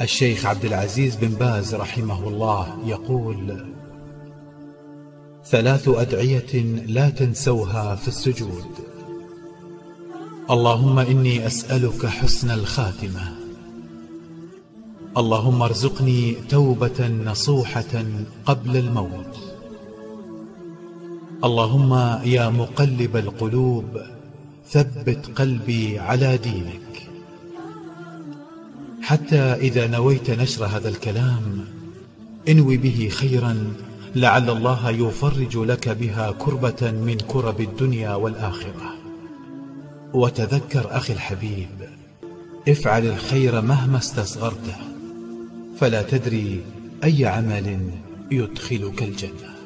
الشيخ عبد العزيز بن باز رحمه الله يقول ثلاث أدعية لا تنسوها في السجود. اللهم إني أسألك حسن الخاتمة. اللهم ارزقني توبة نصوحة قبل الموت. اللهم يا مقلب القلوب ثبت قلبي على دينك. حتى إذا نويت نشر هذا الكلام انوي به خيرا لعل الله يفرج لك بها كربة من كرب الدنيا والآخرة. وتذكر أخي الحبيب افعل الخير مهما استصغرته فلا تدري أي عمل يدخلك الجنة.